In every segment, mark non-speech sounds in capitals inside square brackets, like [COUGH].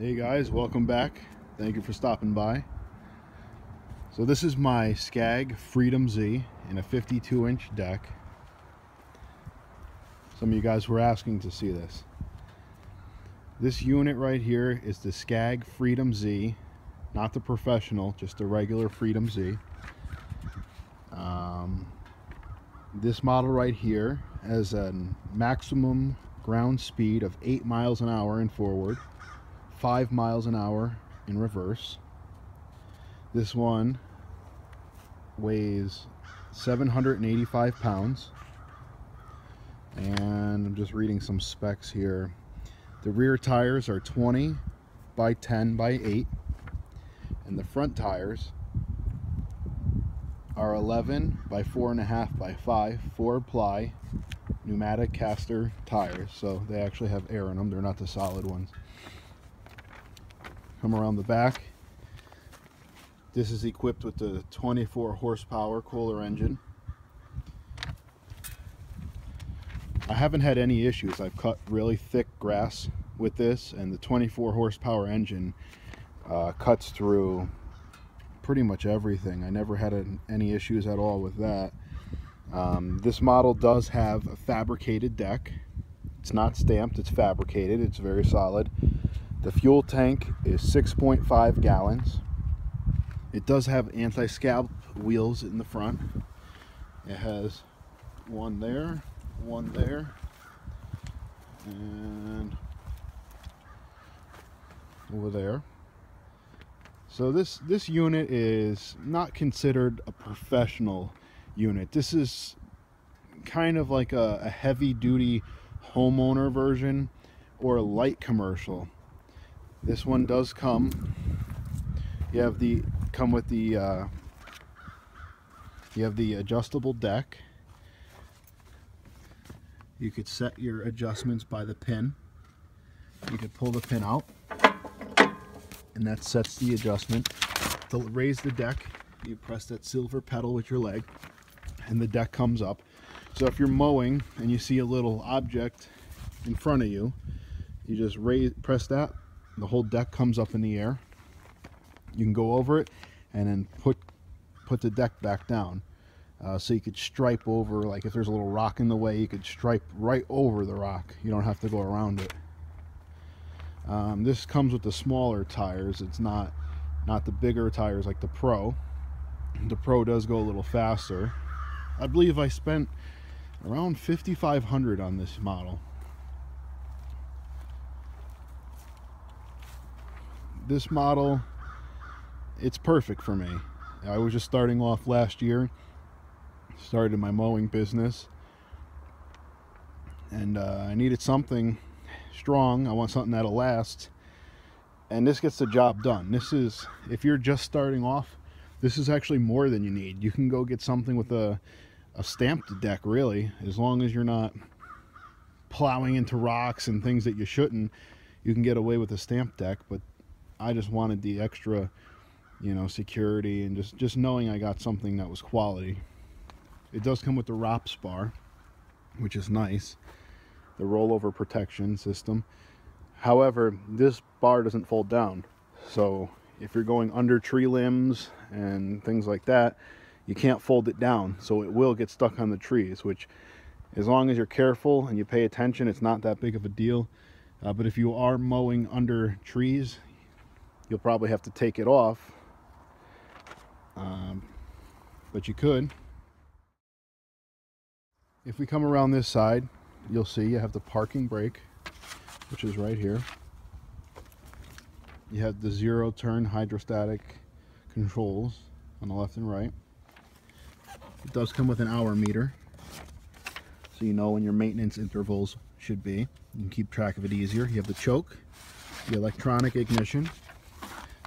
Hey guys, welcome back. Thank you for stopping by. So this is my Scag Freedom Z in a 52 inch deck. Some of you guys were asking to see this. This unit right here is the Scag Freedom Z, not the professional, just the regular Freedom Z. Um, this model right here has a maximum ground speed of 8 miles an hour and forward 5 miles an hour in reverse. This one weighs 785 pounds. And I'm just reading some specs here. The rear tires are 20 by 10 by 8. And the front tires are 11 by 4.5 by 5, 4 ply pneumatic caster tires. So they actually have air in them, they're not the solid ones come around the back. This is equipped with the 24 horsepower Kohler engine. I haven't had any issues. I've cut really thick grass with this and the 24 horsepower engine uh, cuts through pretty much everything. I never had any issues at all with that. Um, this model does have a fabricated deck. It's not stamped, it's fabricated, it's very solid. The fuel tank is 6.5 gallons. It does have anti-scalp wheels in the front. It has one there, one there, and over there. So this this unit is not considered a professional unit. This is kind of like a, a heavy duty homeowner version or a light commercial. This one does come. You have the come with the uh, you have the adjustable deck. You could set your adjustments by the pin. You could pull the pin out and that sets the adjustment. To raise the deck, you press that silver pedal with your leg and the deck comes up. So if you're mowing and you see a little object in front of you, you just raise, press that the whole deck comes up in the air. You can go over it and then put put the deck back down. Uh, so you could stripe over like if there's a little rock in the way you could stripe right over the rock. You don't have to go around it. Um, this comes with the smaller tires. It's not not the bigger tires like the Pro. The Pro does go a little faster. I believe I spent around 5500 on this model this model, it's perfect for me. I was just starting off last year, started my mowing business, and uh, I needed something strong. I want something that'll last, and this gets the job done. This is, if you're just starting off, this is actually more than you need. You can go get something with a, a stamped deck, really, as long as you're not plowing into rocks and things that you shouldn't. You can get away with a stamped deck, but I just wanted the extra, you know, security and just, just knowing I got something that was quality. It does come with the ROPS bar, which is nice. The rollover protection system. However, this bar doesn't fold down. So if you're going under tree limbs and things like that, you can't fold it down. So it will get stuck on the trees, which as long as you're careful and you pay attention, it's not that big of a deal. Uh, but if you are mowing under trees, you'll probably have to take it off um, but you could. If we come around this side you'll see you have the parking brake which is right here. You have the zero turn hydrostatic controls on the left and right. It does come with an hour meter so you know when your maintenance intervals should be. You can keep track of it easier. You have the choke the electronic ignition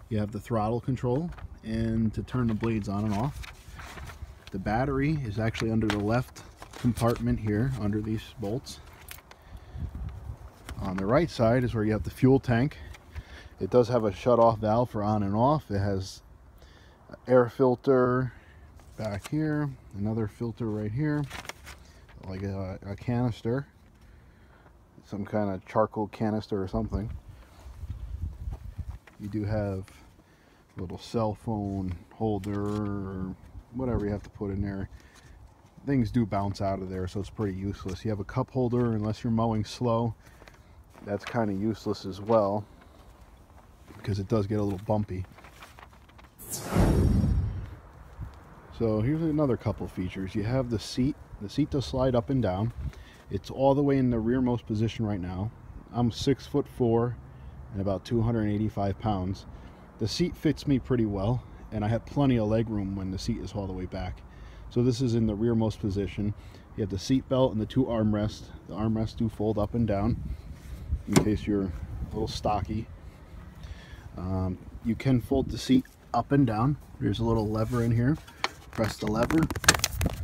you have the throttle control and to turn the blades on and off. The battery is actually under the left compartment here under these bolts. On the right side is where you have the fuel tank. It does have a shut-off valve for on and off. It has air filter back here, another filter right here, like a, a canister, some kind of charcoal canister or something. You do have a little cell phone holder or whatever you have to put in there. Things do bounce out of there so it's pretty useless. You have a cup holder unless you're mowing slow that's kind of useless as well because it does get a little bumpy. So here's another couple features. You have the seat the seat does slide up and down. It's all the way in the rearmost position right now. I'm six foot four and about 285 pounds the seat fits me pretty well and I have plenty of leg room when the seat is all the way back so this is in the rearmost position. You have the seat belt and the two armrests. The armrests do fold up and down in case you're a little stocky. Um, you can fold the seat up and down. There's a little lever in here. Press the lever,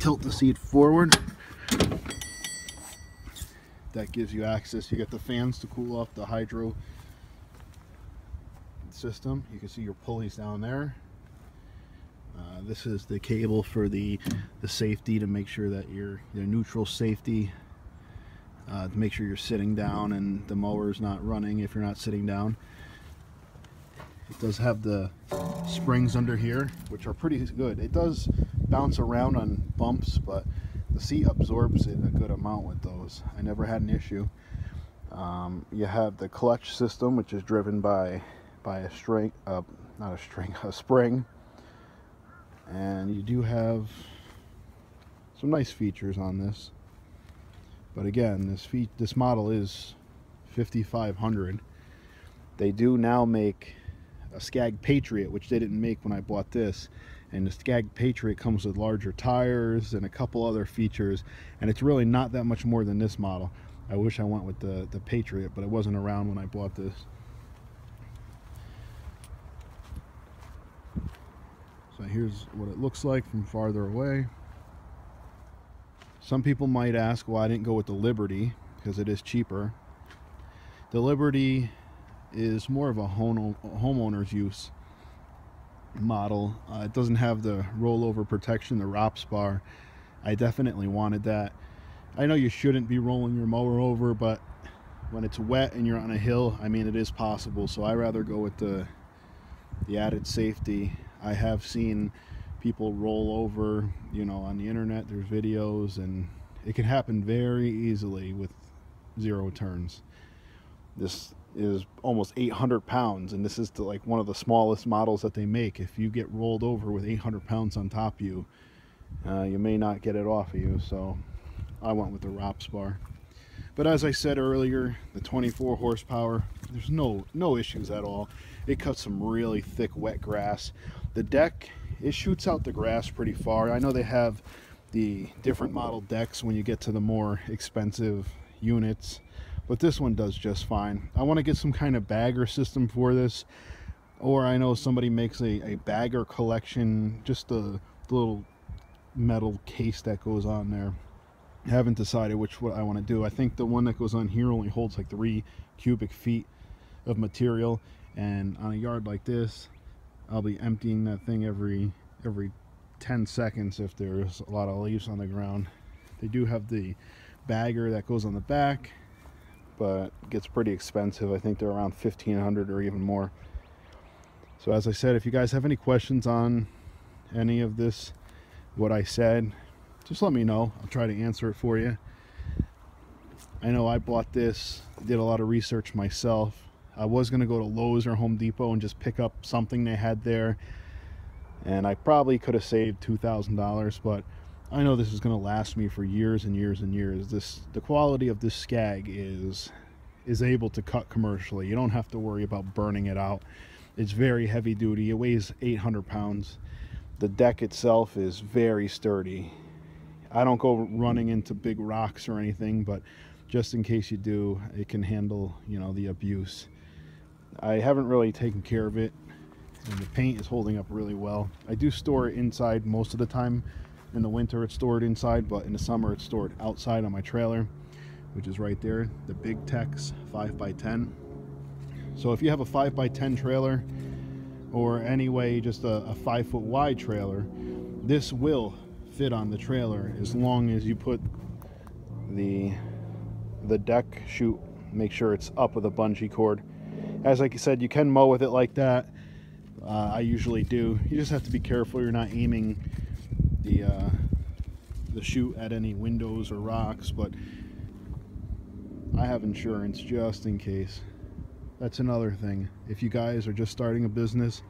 tilt the seat forward. That gives you access. You get the fans to cool off the hydro system. You can see your pulleys down there. Uh, this is the cable for the the safety to make sure that you're your neutral safety uh, to make sure you're sitting down and the mower is not running if you're not sitting down it does have the springs under here which are pretty good it does bounce around on bumps but the seat absorbs it a good amount with those I never had an issue um, you have the clutch system which is driven by by a string uh, not a string [LAUGHS] a spring. And you do have some nice features on this. But again this this model is 5500 they do now make a Scag Patriot which they didn't make when I bought this. And the Scag Patriot comes with larger tires and a couple other features. And it's really not that much more than this model. I wish I went with the the Patriot but it wasn't around when I bought this So here's what it looks like from farther away. Some people might ask why I didn't go with the Liberty because it is cheaper. The Liberty is more of a homeowner's use model. Uh, it doesn't have the rollover protection, the ROPS bar. I definitely wanted that. I know you shouldn't be rolling your mower over, but when it's wet and you're on a hill, I mean, it is possible. So I rather go with the the added safety I have seen people roll over, you know, on the internet. There's videos, and it can happen very easily with zero turns. This is almost 800 pounds, and this is the, like one of the smallest models that they make. If you get rolled over with 800 pounds on top of you, uh, you may not get it off of you. So I went with the ROPS bar. But as I said earlier, the 24 horsepower, there's no no issues at all. It cuts some really thick wet grass. The deck, it shoots out the grass pretty far. I know they have the different model decks when you get to the more expensive units, but this one does just fine. I want to get some kind of bagger system for this, or I know somebody makes a, a bagger collection, just a little metal case that goes on there. Haven't decided which what I want to do. I think the one that goes on here only holds like three cubic feet of material. And on a yard like this I'll be emptying that thing every every 10 seconds if there's a lot of leaves on the ground. They do have the bagger that goes on the back but gets pretty expensive. I think they're around 1500 or even more. So as I said if you guys have any questions on any of this what I said just let me know I'll try to answer it for you I know I bought this did a lot of research myself I was going to go to Lowe's or Home Depot and just pick up something they had there. And I probably could have saved $2,000, but I know this is going to last me for years and years and years. This The quality of this Scag is is able to cut commercially. You don't have to worry about burning it out. It's very heavy duty. It weighs 800 pounds. The deck itself is very sturdy. I don't go running into big rocks or anything, but just in case you do, it can handle, you know, the abuse. I haven't really taken care of it and the paint is holding up really well. I do store it inside most of the time. In the winter it's stored inside, but in the summer it's stored outside on my trailer, which is right there, the Big Tex 5x10. So if you have a 5x10 trailer, or anyway just a, a five foot wide trailer, this will fit on the trailer as long as you put the the deck chute, make sure it's up with a bungee cord as like I said, you can mow with it like that. Uh, I usually do. You just have to be careful you're not aiming the uh, the chute at any windows or rocks, but I have insurance just in case. That's another thing. If you guys are just starting a business,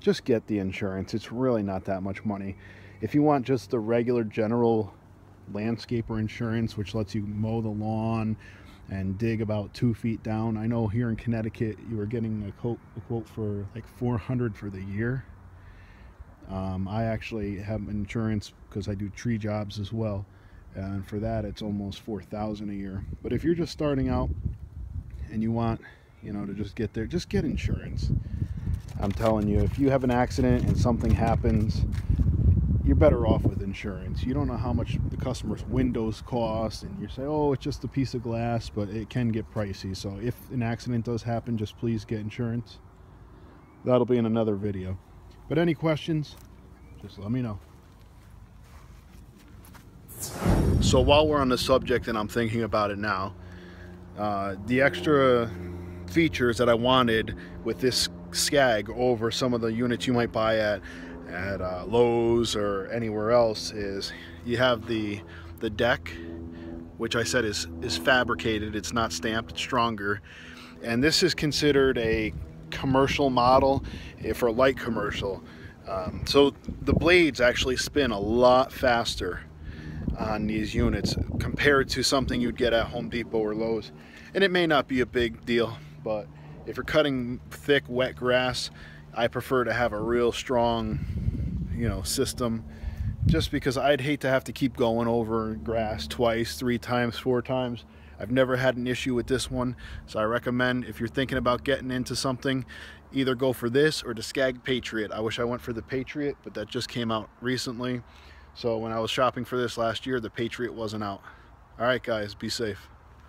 just get the insurance. It's really not that much money. If you want just the regular general landscaper insurance, which lets you mow the lawn and dig about two feet down. I know here in Connecticut you were getting a quote, a quote for like 400 for the year. Um, I actually have insurance because I do tree jobs as well, and for that it's almost 4,000 a year. But if you're just starting out and you want, you know, to just get there, just get insurance. I'm telling you, if you have an accident and something happens, you're better off with insurance. You don't know how much the customer's windows cost, and you say, oh, it's just a piece of glass, but it can get pricey. So if an accident does happen, just please get insurance. That'll be in another video. But any questions, just let me know. So while we're on the subject and I'm thinking about it now, uh, the extra features that I wanted with this Scag over some of the units you might buy at at uh, Lowe's or anywhere else is you have the the deck which I said is is fabricated. It's not stamped. It's stronger. And this is considered a commercial model eh, for light commercial. Um, so the blades actually spin a lot faster on these units compared to something you'd get at Home Depot or Lowe's. And it may not be a big deal but if you're cutting thick wet grass I prefer to have a real strong, you know, system just because I'd hate to have to keep going over grass twice, three times, four times. I've never had an issue with this one, so I recommend if you're thinking about getting into something, either go for this or the Scag Patriot. I wish I went for the Patriot, but that just came out recently. So when I was shopping for this last year, the Patriot wasn't out. All right, guys, be safe.